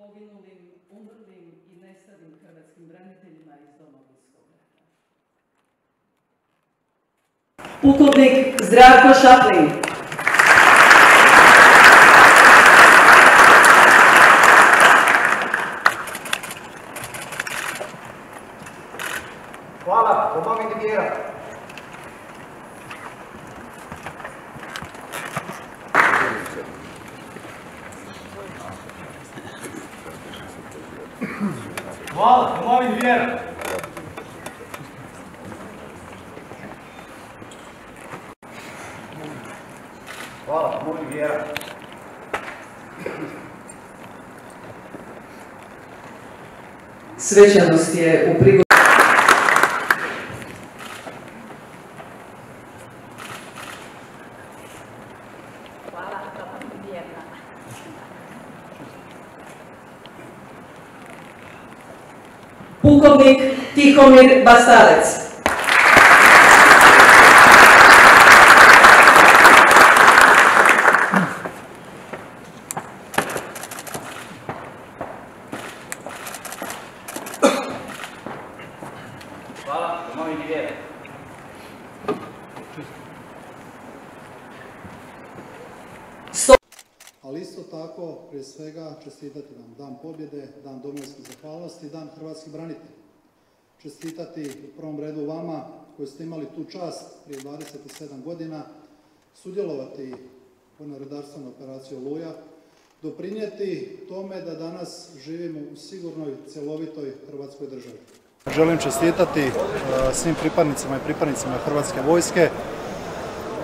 poginulim, umrlim i nestalim hrvatskim braniteljima iz domovinskog rata. Pukovnik Zdravko Šaplin. Hvala, pomagajte mjera. Hvala, domovini vjera. Hvala, domovini vjera. Svečanost je u prigodu Hvala, domovini vjera. Pukovnik Tihomir Bastarec. Hvala, domovini vjera. Tako prije svega čestitati vam Dan pobjede, Dan domovinske zahvalnosti, Dan hrvatskih branitelja. Čestitati u prvom redu vama koji ste imali tu čast prije 27 godina sudjelovati u redarstvenoj operaciji Oluja, doprinijeti tome da danas živimo u sigurnoj, cjelovitoj Hrvatskoj državi. Želim čestitati e, svim pripadnicima i pripadnicima Hrvatske vojske.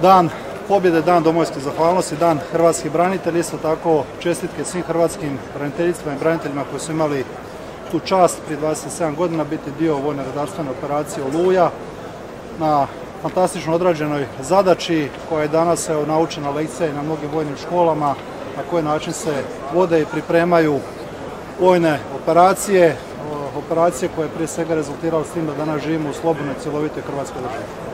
Dan pobjede, dan domovinske zahvalnosti, dan hrvatskih branitelja, isto tako čestitke svim hrvatskim braniteljicama i braniteljima koji su imali tu čast prije 27 godina biti dio vojne redarstvene operacije Oluja na fantastično odrađenoj zadaći koja je danas evo, naučena lekcija i na mnogim vojnim školama na koji način se vode i pripremaju vojne operacije, operacije koje je prije svega rezultirale s tim da danas živimo u slobodnoj cjelovitoj Hrvatskoj državi.